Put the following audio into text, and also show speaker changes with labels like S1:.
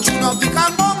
S1: 29 calor.